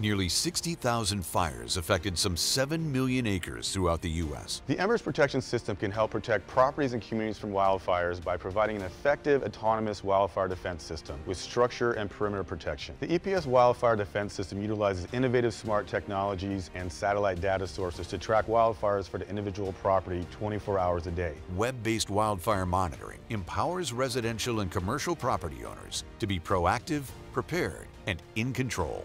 Nearly 60,000 fires affected some 7 million acres throughout the U.S. The Embers Protection System can help protect properties and communities from wildfires by providing an effective autonomous wildfire defense system with structure and perimeter protection. The EPS Wildfire Defense System utilizes innovative smart technologies and satellite data sources to track wildfires for the individual property 24 hours a day. Web-based wildfire monitoring empowers residential and commercial property owners to be proactive, prepared, and in control.